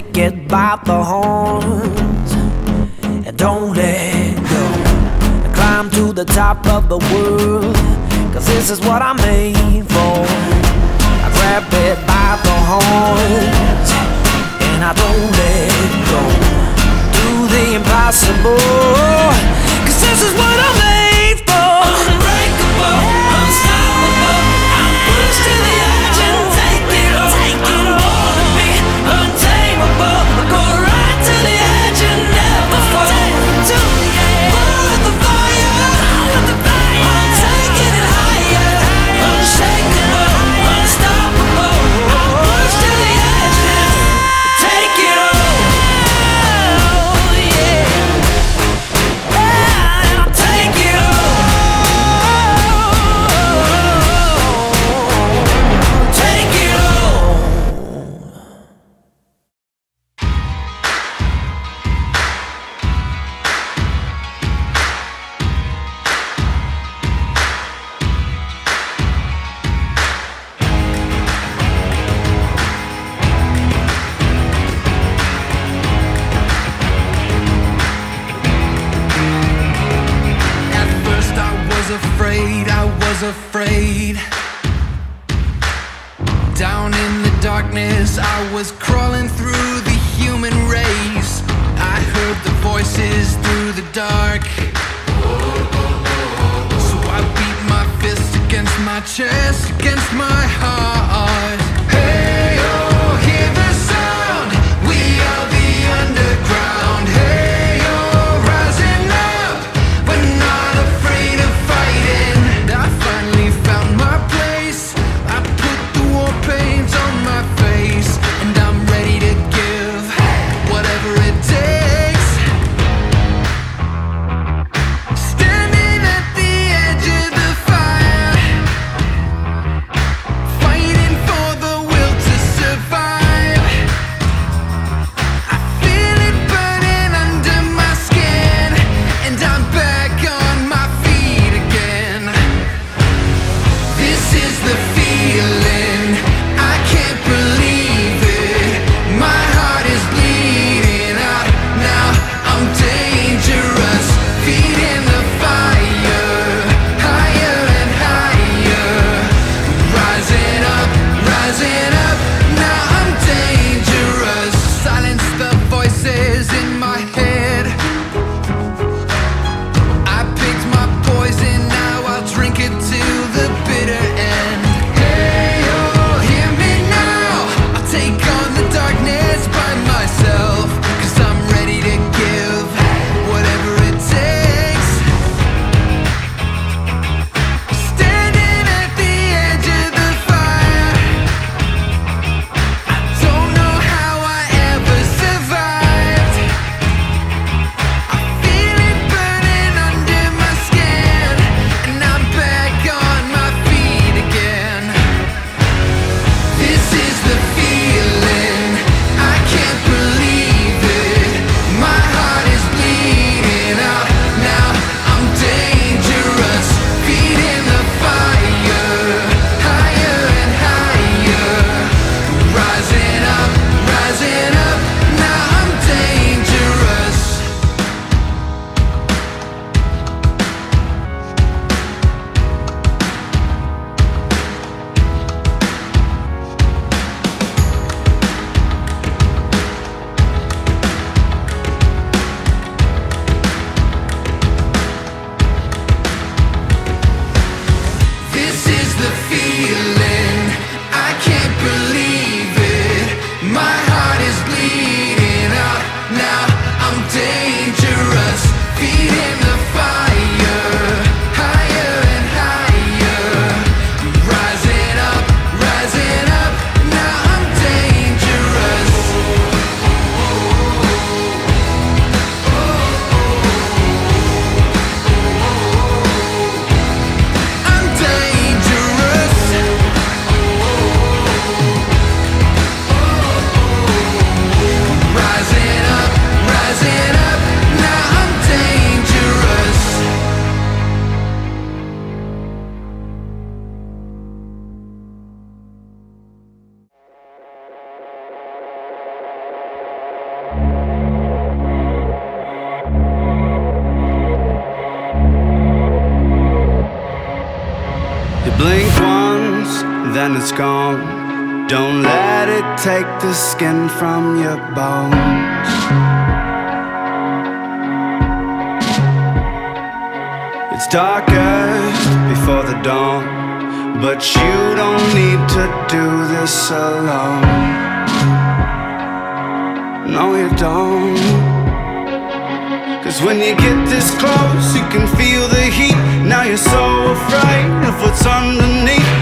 take it by the horns and don't let go. Climb to the top of the world, cause this is what I'm made for. I grab it by the horns and I don't let go. Do the impossible, cause this is what was afraid, I was afraid. Down in the darkness, I was crawling through the human race. I heard the voices through the dark. So I beat my fist against my chest, against my heart. Then it's gone. Don't let it take the skin from your bones. It's darkest before the dawn, but you don't need to do this alone. No, you don't. Cause when you get this close, you can feel the heat. Now you're so afraid of what's underneath.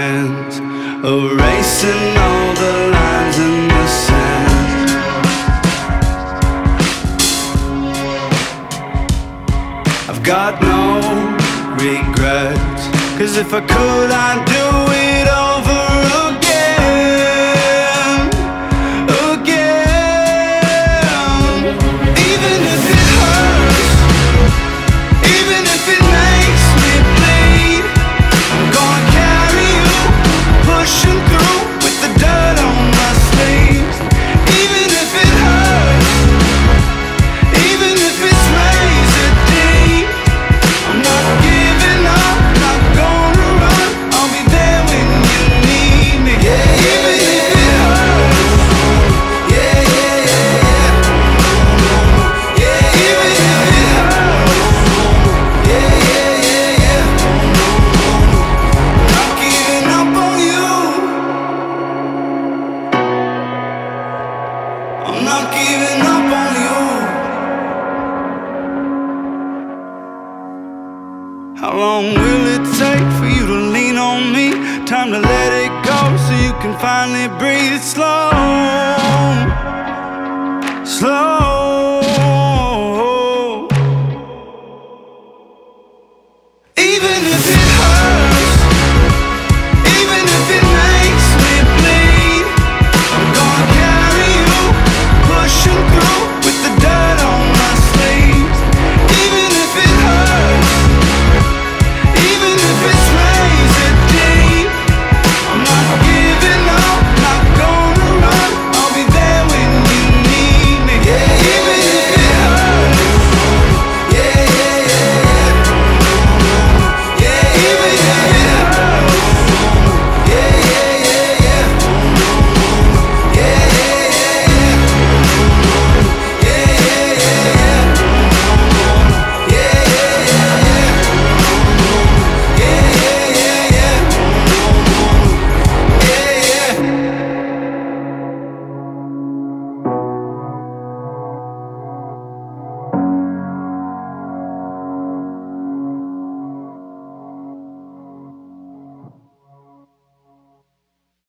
Hands, erasing all the lines in the sand. I've got no regrets. Cause if I could, I'd do I'm not giving up on you. How long will it take for you to lean on me? Time to let it go so you can finally breathe slow. Slow. Even if it